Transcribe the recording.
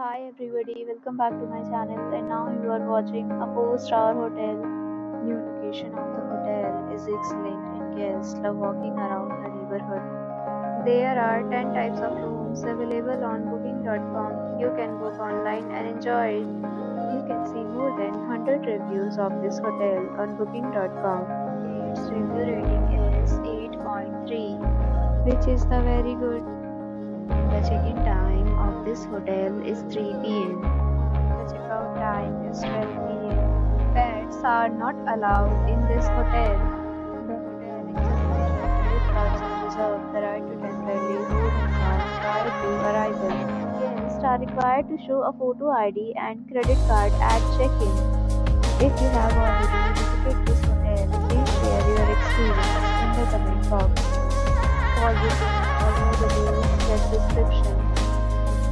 Hi everybody, welcome back to my channel and now you are watching a 4 star hotel. New location of the hotel is excellent and guests love walking around the neighborhood. There are 10 types of rooms available on booking.com. You can book online and enjoy it. You can see more than 100 reviews of this hotel on booking.com. Its review rating is 8.3 which is the very good. The check-in time this hotel is 3 p.m. The checkout time is 12 p.m. Pets are not allowed in this hotel. The hotel and reserves the right to temporarily hold amount prior to arrival. Guests are required to show a photo ID and credit card at check-in. If you have already visited this hotel, please share your experience in the comment box. For booking or more details, check description.